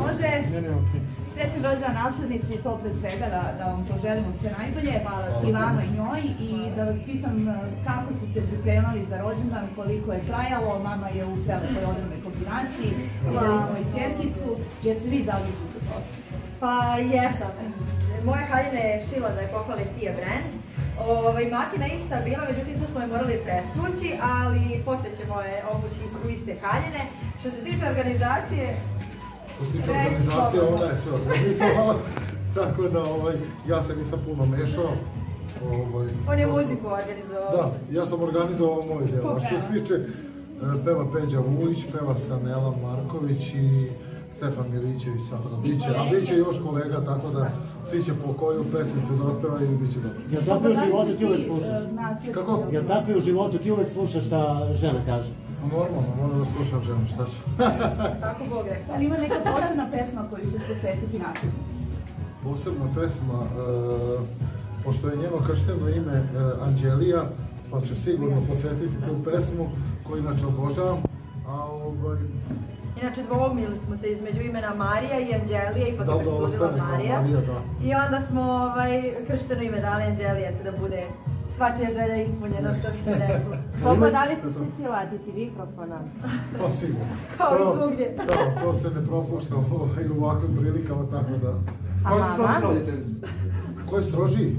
Može, Ne, ne, okej. srećan rođendan naslednici, to pre svega da, da vam poželimo sve najbolje, i vama i njoj i da vas pitam eh, kako ste se pripremali za rođendan, koliko je trajalo, mama je u telefonodnoj kombinaciji, vidjeli smo i čerkicu, jeste vi zadužni za to? Pa jesam. Moja haljina je šila da je pohvalim Tija brand. Ovaj, makina ista bila, međutim sve smo je morali presvući, ali poslije ćemo je obući u iste haljine. Što se tiče organizacije, Što se tiče organizacije, ona je sve organizovala. Tako da, ovaj, ja se nisam puno mešao. Ovaj, on je muziku organizovao. Da, ja sam organizovao moj deo. A što se tiče, e, peva Peđa Vujić, peva Sanela Marković i Stefan Milićević, tako da biće, a bit će još kolega, tako da svi će po koju pesmicu da otpevaju i bit će dobro. Jel tako i u životu ti uvek slušaš? Kako? Jel tako i u životu ti uvek slušaš šta žena kaže? Pa Normalno, moram da slušam ženu, šta ću. Tako Bog rekao. Ali ima neka posebna pesma koju ćeš posvetiti naslednici? Posebna pesma, e, pošto je njeno kršteno ime e, Anđelija, pa ću sigurno posvetiti tu pesmu koju inače obožavam. A ovaj, Inače dvoumili smo se između imena Marija i Anđelija, ipak Da je Marija. Marija, da. I onda smo ovaj, kršteno ime dali Anđelija, da bude svačija želja ispunjena, što bi se reklo. Bobo, da li ćeš ti latiti mikrofona? Pa sigurno. Kao i To- svugdje. Da, to se ne propušta ovaj, u ovakvim prilikama, tako da... A Ko je stroži roditelj? Ko je strožiji?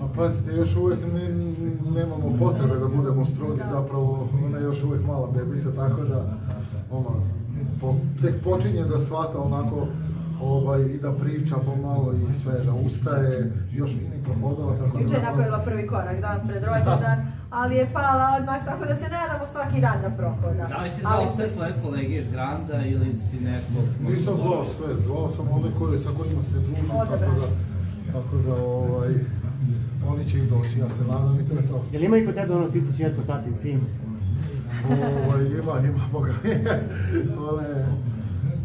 Pa pazite, još uvijek ne, nemamo potrebe da budemo strogi, zapravo ona je još uvijek mala bebica, tako da ona po, tek počinje da shvata onako ovaj, i da priča pomalo i sve, da ustaje, još nije ni prohodala, tako da... Juče je napravila prvi korak dan pred rođendan, ali je pala odmah, tako da se nadamo svaki dan da prohoda. Da li si zvao sve svoje kolege iz Granda ili si nešto... Nisam zvao sve, zvao sam one koje, sa kojima se družim, tako da, tako da ovaj, oni će i doći, ja se nadam i to je to. Jel ima i kod tebe ono ti si čerko, tatin, sin? Ovaj, ima, ima, boga. One,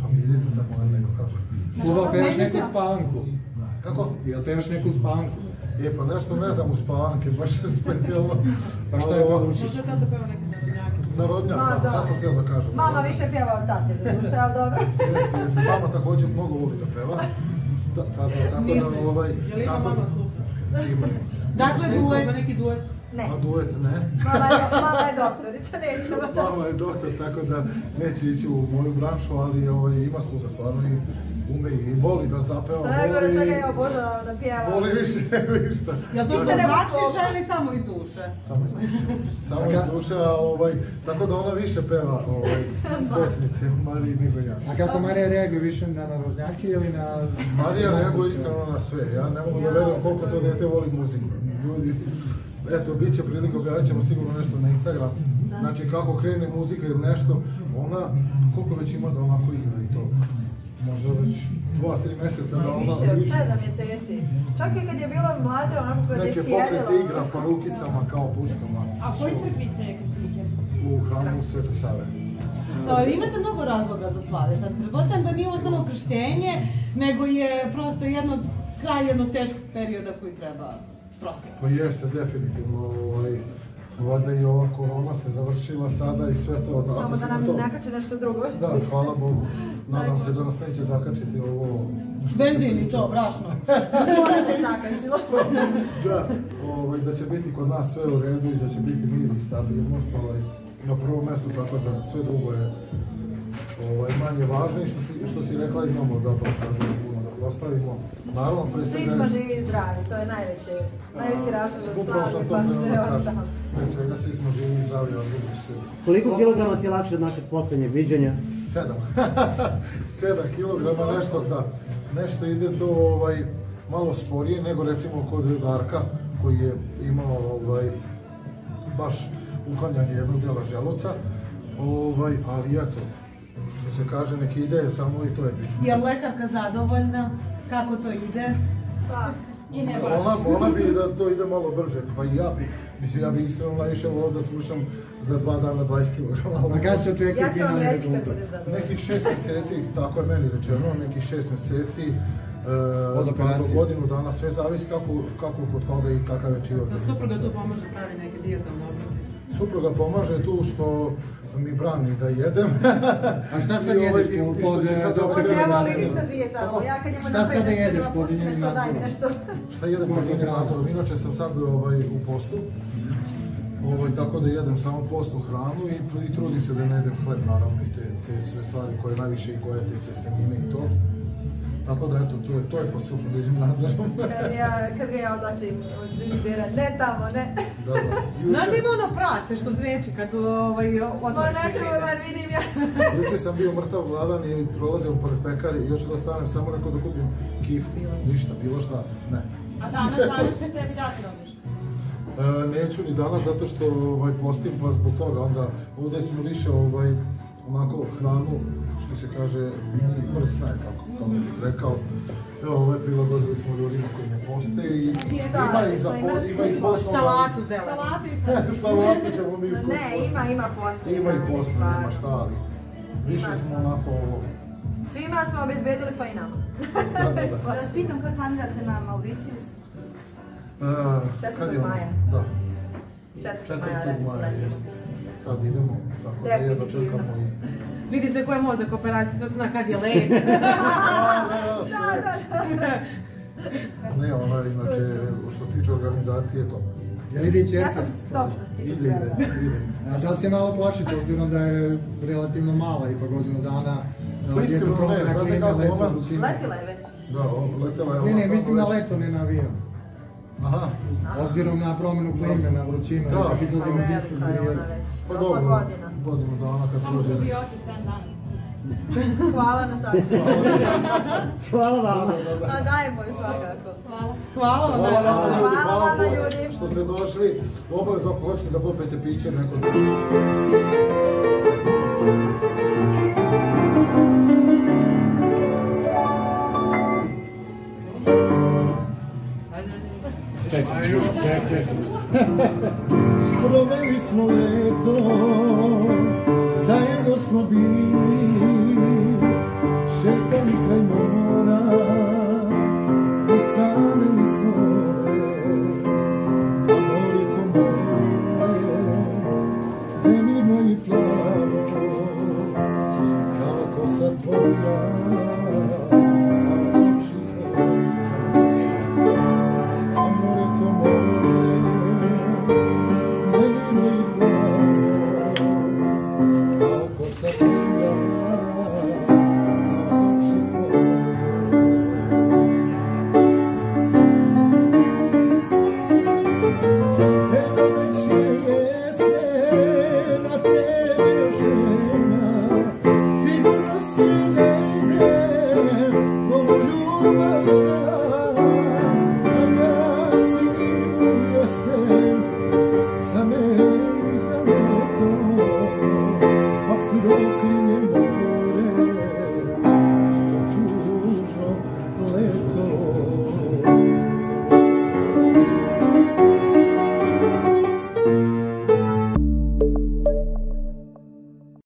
pa miljenica moja neko kako. Sluva, pevaš neku spavanku? Kako? Jel pevaš neku spavanku? Je, pa nešto ne znam u spavanke, baš specijalno. Pa šta je Ovo, povučiš? Narodnjak, da, da. sad sam htio da kažem. Mama više pjeva od tate, duše, ali dobro. Jeste, jeste, mama također mnogo voli da peva. Da, da, tako da, ovaj, tako, ima. Dakle, duet. Neki duet. Ne, A duet ne. mama je, mama je doktorica, nećemo. Mama je doktor, tako da neće ići u moju branšu, ali ovaj, ima sluga stvarno i ume i voli da zapeva. Voli- svega je obožavam da pjeva. Voli više nego išta. Jel to nego braći slovo. želi samo iz duše? Samo iz duše. Samo iz duše, a ovaj, tako da ona više peva ovaj, pesmice Mariji nego ja. A kako Marija reaguje više na narodnjake ili na... Marija reaguje iskreno na sve. Ja ne mogu da verujem koliko to dete voli muziku. Ljudi, eto, bit će prilike, objavit ćemo sigurno nešto na Instagram. Znači, kako krene muzika ili nešto, ona, koliko već ima da onako igra i to. Možda već dva, tri mjeseca da ona Više od sedam mjeseci. Čak i kad je bila mlađa, onako kad je Neke sjedila. pokrete igra pa rukicama kao puckama. A koji crkvi ste priče? U hramu Svetog Save. E, Imate mnogo razloga za slave. Sad, pretpostavljam da nije ovo samo krštenje, nego je prosto jedno, kraj jednog teškog perioda koji treba prosto. Pa jeste, definitivno. Ovaj, valjda i ova korona se završila sada i sve to. Samo ako da nam to- nakače nešto drugo. Da, hvala Bogu. Nadam se da nas neće zakačiti ovo... Benzin i to, brašno. Mora se zakačilo. Da, ovaj, da će biti kod nas sve u redu i da će biti mir i stabilnost ovaj, na prvom mjestu, tako da sve drugo je ovaj, manje važno i što si, što si rekla imamo da to kažemo da proslavimo. Naravno, pre Svi svega... smo živi i zdravi, to je najveći, najveći razlog za Upravo sam slavu, to pa sve da ostalo. Pre svega svi smo živi i zdravi, drugi svi. Koliko kilograma si lakše od našeg posljednjeg viđenja? Sedam. Sedam kilograma, nešto da, nešto ide to ovaj, malo sporije nego recimo kod Darka koji je imao ovaj, baš uklanjanje jednog dijela želuca. Ovaj, ali eto, što se kaže, neki ide samo i to je bitno. Je li lekarka zadovoljna? Kako to ide? Pa, I ne Ona, ona bi da to ide malo brže, pa i ja bi. Mislim, ja bi iskreno najviše volio da slušam za dva dana 20 kg. A kad se očekuje ja finalni rezultat? Nekih šest mjeseci, tako je meni rečeno, nekih šest mjeseci, e, Od pa operacije. godinu dana, sve zavisi kako, kako kod koga i kakav je čiji Da supruga tu pomaže pravi neke dijetalne obrade. Supruga pomaže tu što mi brani da jedem. A šta sad jedeš pod, sad voli ništa dijeta, ja kad njemu Šta napravim sada nešto jedeš da pod njenim. Šta jedem pod njenim nadzorom? Inače sam sad ovaj, u postu. Ovaj, tako da jedem samo postnu hranu i, i trudim se da ne jedem hleb naravno i te, te sve stvari koje najviše i koje te testenine. Tako da eto, to je, to je pod suhom nadzorom. Kad ja, kad ga ja odlačim od frižidera, ne tamo, ne. da, da. Znaš da ima ono prase što zveči kad ovaj, Ma otvoriš ne treba, bar vidim ja. juče sam bio mrtav gladan i prolazio pored pekari i još da stanem samo rekao da kupim kiflu, ništa, bilo šta, ne. A danas, danas ćeš sebi dati robiš. E, neću ni danas zato što ovaj, postim pa zbog toga onda ovdje smo više ovaj, onako hranu što se kaže mrsna je kako, kako bih rekao. Evo ovaj prilagodili smo ljudima koji ne poste i ima i za po, ima i posno. Salatu zelenu. Salatu i Salatu ćemo mi Ne, ima, ima posle. Ima i posno, nema šta, ali više smo onako ovo, Svima smo obezbedili pa i nama. da, da, da. Da vas pitam kad planirate na Mauricius? E, ono? maja. Da, 4. maja, 4. rekao maja sam. jeste. Tad idemo, tako da jedno čekamo i... Vidi se ko je mozak operacije, sad zna kad je let. Ne, ona inače, što se tiče organizacije, to. Jel ide Ja sam stop što se tiče. A da li se malo plašite, obzirom da je relativno mala, ipak godinu dana, Pa iskreno ne, znate kako ona-. Letila je već. Da, on letela je Ne, ona ne, mislim na leto, ne na avion. Aha, Obzirom na promjenu klime, na vrućinu, Da. Pa izlazimo iz zimskog velika je ona perioda. već. pa Prošla dobro, godina. godinu dana kad prođe. probiotik 7 dana. Hvala na savjetu. Hvala vam. A dajemo ju svakako. Hvala. Hvala vam. Hvala da. vama ljudi, Hvala hvala vama, puno ljudi. što ste došli. Obavezno ako hoćete da popijete piće neko Čekaj. Proveli smo leto, zajedno smo bili,